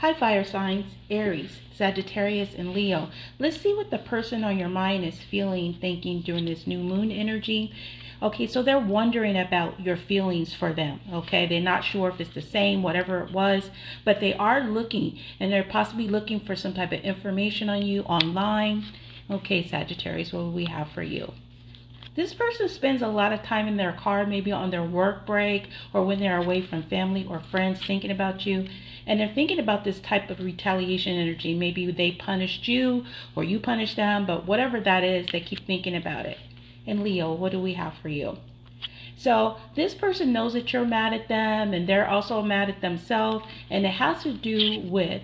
Hi, fire signs Aries, Sagittarius, and Leo. Let's see what the person on your mind is feeling, thinking during this new moon energy. Okay, so they're wondering about your feelings for them. Okay, they're not sure if it's the same, whatever it was, but they are looking and they're possibly looking for some type of information on you online. Okay, Sagittarius, what do we have for you? This person spends a lot of time in their car, maybe on their work break or when they're away from family or friends thinking about you. And they're thinking about this type of retaliation energy. Maybe they punished you or you punished them, but whatever that is, they keep thinking about it. And Leo, what do we have for you? So this person knows that you're mad at them and they're also mad at themselves. And it has to do with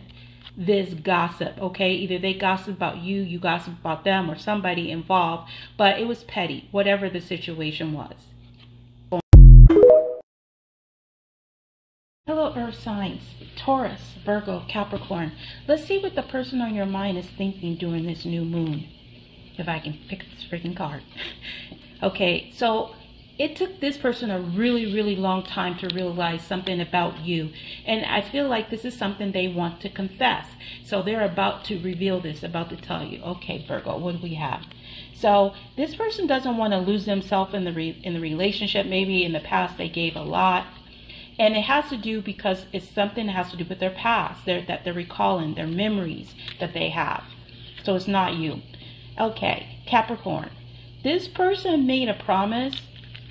this gossip, okay? Either they gossip about you, you gossip about them, or somebody involved, but it was petty, whatever the situation was. Earth signs Taurus, Virgo, Capricorn. Let's see what the person on your mind is thinking during this new moon. If I can pick this freaking card. okay, so it took this person a really, really long time to realize something about you. And I feel like this is something they want to confess. So they're about to reveal this, about to tell you, okay, Virgo, what do we have? So this person doesn't want to lose themselves in the in the relationship. Maybe in the past they gave a lot, and it has to do because it's something that has to do with their past, their, that they're recalling, their memories that they have. So it's not you. Okay, Capricorn. This person made a promise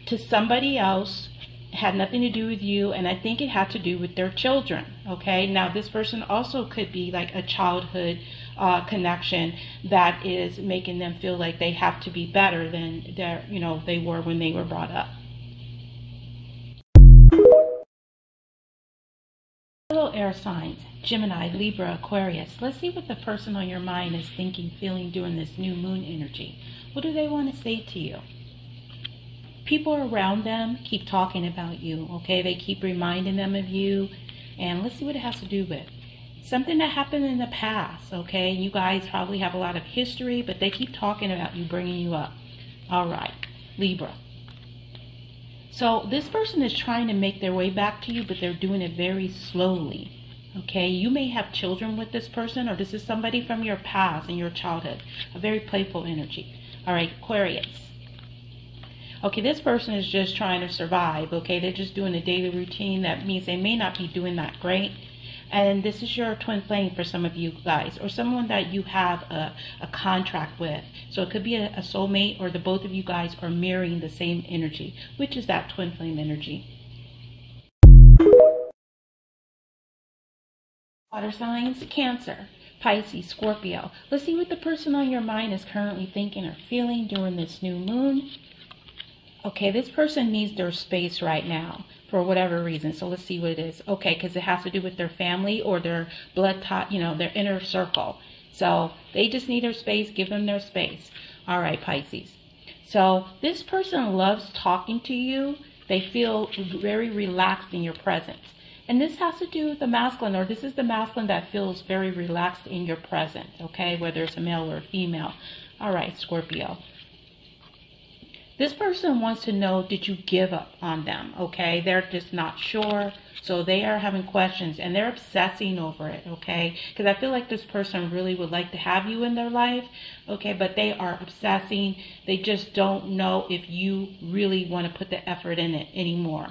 to somebody else had nothing to do with you and i think it had to do with their children okay now this person also could be like a childhood uh, connection that is making them feel like they have to be better than their you know they were when they were brought up Air signs Gemini, Libra, Aquarius. Let's see what the person on your mind is thinking, feeling during this new moon energy. What do they want to say to you? people around them keep talking about you, okay? They keep reminding them of you. And let's see what it has to do with. Something that happened in the past, okay? You guys probably have a lot of history, but they keep talking about you, bringing you up. All right, Libra. So this person is trying to make their way back to you, but they're doing it very slowly. Okay, you may have children with this person, or this is somebody from your past in your childhood. A very playful energy. All right, Aquarius. Okay, this person is just trying to survive. Okay, they're just doing a daily routine. That means they may not be doing that great. And this is your twin flame for some of you guys, or someone that you have a, a contract with. So it could be a, a soulmate, or the both of you guys are mirroring the same energy, which is that twin flame energy. Water signs, Cancer, Pisces, Scorpio. Let's see what the person on your mind is currently thinking or feeling during this new moon okay, this person needs their space right now for whatever reason. So let's see what it is. Okay, because it has to do with their family or their blood tie, you know, their inner circle. So they just need their space. Give them their space. All right, Pisces. So this person loves talking to you. They feel very relaxed in your presence. And this has to do with the masculine, or this is the masculine that feels very relaxed in your presence, okay? Whether it's a male or a female. All right, Scorpio. This person wants to know, did you give up on them? Okay, they're just not sure. So they are having questions and they're obsessing over it, okay? Because I feel like this person really would like to have you in their life, okay? But they are obsessing. They just don't know if you really want to put the effort in it anymore,